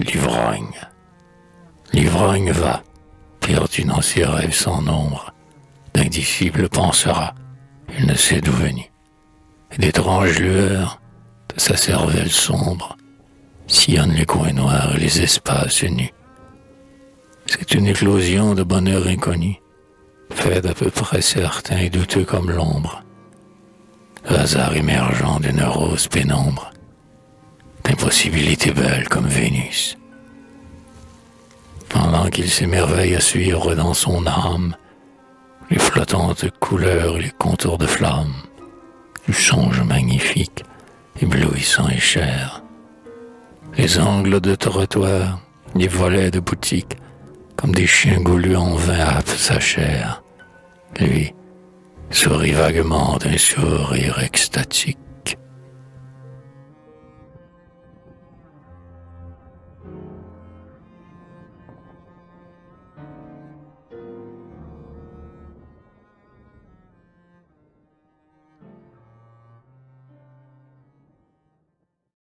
l'ivrogne. L'ivrogne va, pertinent ses rêves sans nombre. D'un disciple pensera, il ne sait d'où. Et d'étranges lueurs de sa cervelle sombre sillonnent les coins noirs et les espaces nus. C'est une éclosion de bonheur inconnu, fait d'à peu près certain et douteux comme l'ombre. Hasard émergeant d'une rose pénombre, d'impossibilités belles comme Vénus. Pendant qu'il s'émerveille à suivre dans son âme les flottantes couleurs et les contours de flammes, du songe magnifique, éblouissant et cher. Les angles de trottoir, les volets de boutique, comme des chiens goulus en vain happent sa chair. Lui sourit vaguement d'un sourire extatique.